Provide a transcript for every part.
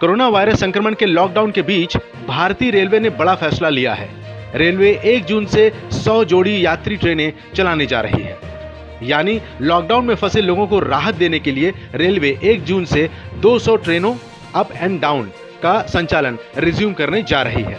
Corona virus संक्रमण के lockdown के बीच भारतीय रेलवे ने बड़ा फैसला लिया है। रेलवे 1 जून से 100 जोड़ी यात्री ट्रेनें चलाने जा रही है। यानी लॉकडाउन में फंसे लोगों को राहत देने के लिए रेलवे 1 जून से 200 ट्रेनों, अप एंड डाउन का संचालन रिज्यूम करने जा रही है।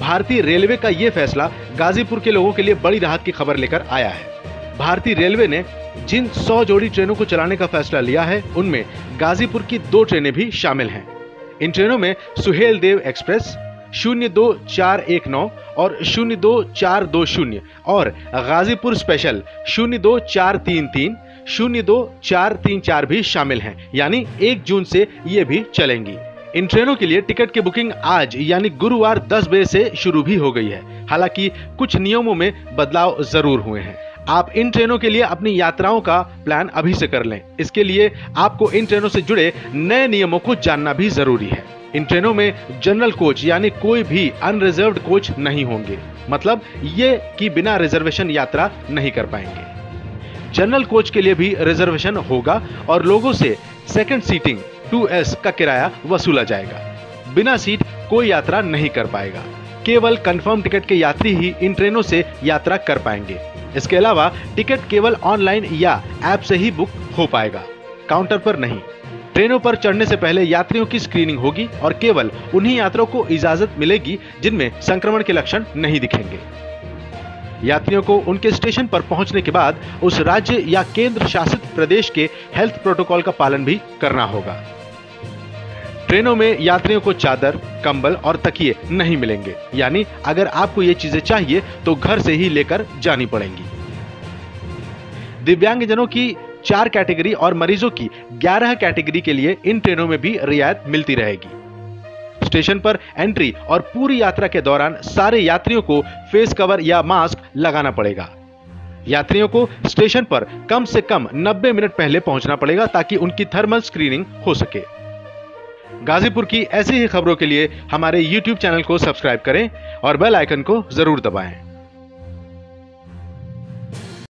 भारतीय रेलवे का ये फैसला गाजीपुर के लोगों के लिए बड़ी राहत की खबर लेकर आया है। भारतीय रेलवे ने जिन 100 जोड़ी ट्रेनों को चलाने का फैसला लिया है, उनमें गाजीपुर की दो ट्रेनें भी शामिल हैं। इन ट्रेनों में सुहेल देव एक्सप्रेस, शून्य दो चार एक नौ और शून्य दो चार दो शून्य और गाजीपुर स्पेशल, शून्य दो चार तीन तीन, शून्य दो चार तीन चार भी शामिल हैं, यानी एक जून से ये भी चलेंगी। इन ट्रेनों के लिए टिकट की बुकिंग आज, यानी गुरुवार 10 बजे से शुरू भी हो गई है। हालाँकि कुछ नियमों में बदलाव ज़रूर हुए हैं। आप इन ट्रेनों के लिए अपनी यात्राओं का प्लान अभी से कर लें। इसके लिए आपको इन ट्रेनों से जुड़े नए नियमों को जानना भी ज़रूरी है। इन ट्रेनों में जनरल कोच यानी कोई भी अनरिजर्व्ड कोच नहीं होंगे। मतलब ये कि बिना रिजर्वेशन यात्रा नहीं कर पाएँगे। जनरल कोच के लिए भी रिजर्वेशन होगा और लोगों से सेकंड सीटिंग 2S का किराया वसूला जाएगा। बिना सीट कोई यात्रा नहीं कर पाएगा। केवल कंफर्म टिकट के यात्री ही इन ट्रेनों से यात्रा कर पाएँगे। इसके अलावा टिकट केवल ऑनलाइन या ऐप से ही बुक हो पाएगा। काउंटर पर नहीं। ट्रेनों पर चढ़ने से पहले यात्रियों की स्क्रीनिंग होगी और केवल उन्हीं यात्रियों को इजाज़त मिलेगी जिनमें संक्रमण के लक्षण नहीं दिखेंगे। यात्रियों को उनके स्टेशन पर पहुँचने के बाद उस राज्य या केंद्र शासित प्रदेश के हेल्थ प्रोटोकॉल का पालन भी करना होगा। ट्रेनों में यात्रियों को चादर, कंबल और तकिए नहीं मिलेंगे। यानी अगर आपको ये चीज़ें चाहिए तो घर से ही लेकर जानी पड़ेंगी। दिव्यांगजनों की चार कैटेगरी और मरीजों की ग्यारह कैटेगरी के लिए इन ट्रेनों में भी रियायत मिलती रहेगी। स्टेशन पर एंट्री और पूरी यात्रा के दौरान सारे यात्रियों को फेस कवर या मास्क लगाना पड़ेगा। यात्रियों को स्टेशन पर कम से कम 90 मिनट पहले पहुँचना पड़ेगा ताकि उनकी थर्मल स्क्रीनिंग हो सके। गाजीपुर की ऐसी ही खबरों के लिए हमारे YouTube चैनल को सब्सक्राइब करें और बेल आइकन को ज़रूर दबाएँ।